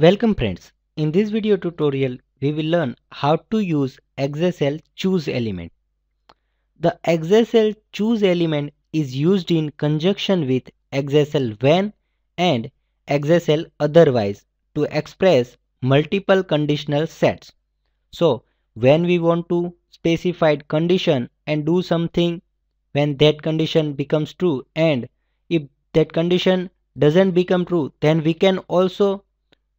Welcome friends. In this video tutorial, we will learn how to use XSL choose element. The XSL choose element is used in conjunction with XSL when and XSL otherwise to express multiple conditional sets. So when we want to specify condition and do something when that condition becomes true and if that condition doesn't become true then we can also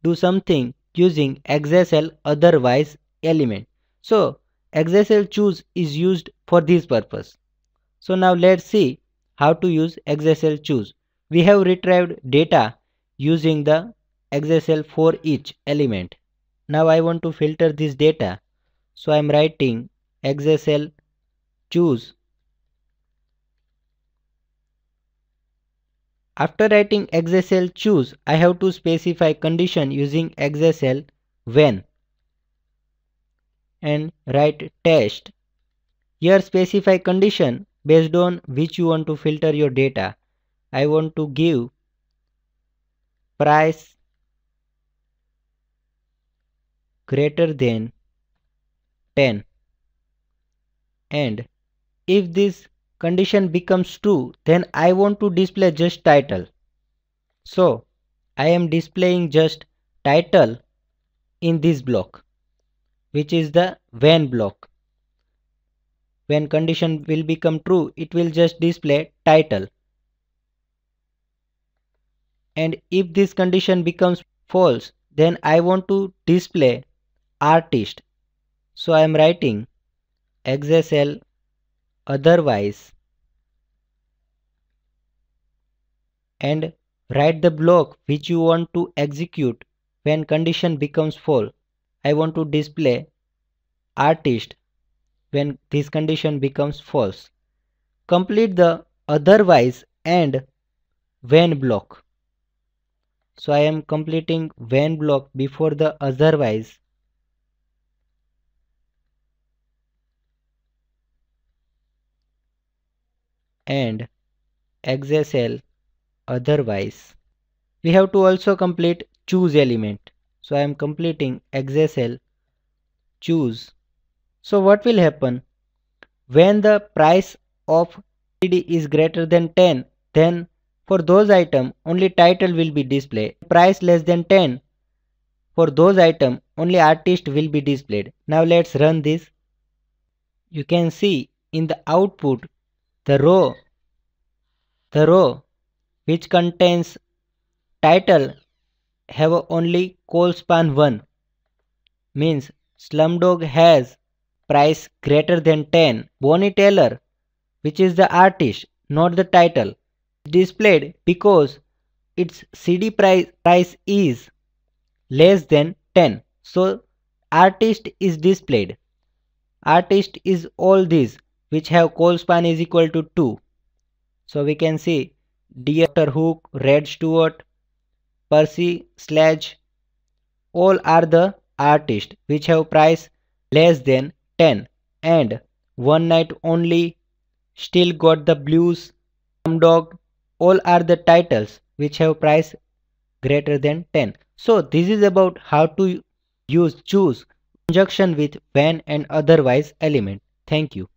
do something using XSL otherwise element. So XSL choose is used for this purpose. So now let's see how to use XSL choose. We have retrieved data using the XSL for each element. Now I want to filter this data. So I am writing XSL choose After writing XSL choose, I have to specify condition using XSL when and write test. Here specify condition based on which you want to filter your data. I want to give price greater than 10 and if this condition becomes true then I want to display just title. So I am displaying just title in this block which is the when block. When condition will become true it will just display title and if this condition becomes false then I want to display artist. So I am writing XSL otherwise and write the block which you want to execute when condition becomes false. I want to display artist when this condition becomes false. Complete the otherwise and when block. So I am completing when block before the otherwise and XSL otherwise. We have to also complete choose element. So I am completing XSL choose. So what will happen? When the price of CD is greater than 10 then for those item only title will be displayed. Price less than 10 for those item only artist will be displayed. Now let's run this. You can see in the output the row. The row which contains title have only colspan 1 means slumdog has price greater than 10 bonnie tyler which is the artist not the title displayed because its cd price, price is less than 10 so artist is displayed. Artist is all these which have colspan is equal to 2 so we can see Dr. Hook, Rod Stewart, Percy Sledge, all are the artists which have price less than 10 and One Night Only, Still Got the Blues, Dog, all are the titles which have price greater than 10. So this is about how to use choose conjunction with when and otherwise element. Thank you.